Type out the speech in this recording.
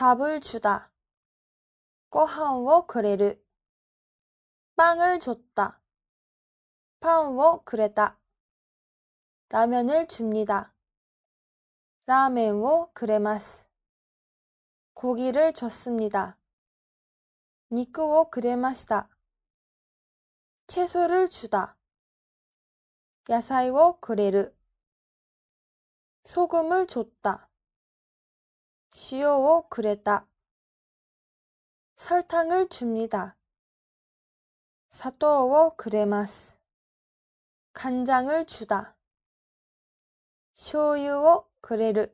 밥을 주다. 고한워 그레르. 빵을 줬다. 판워 그레다. 라면을 줍니다. 라멘워 그레마스. 고기를 줬습니다. 니크워 그레마시다. 채소를 주다. 야사이워 그레르. 소금을 줬다. 주요오 그랬다. 설탕을 줍니다. 사토오 그레마스. 간장을 주다. 쇼유오 그레르.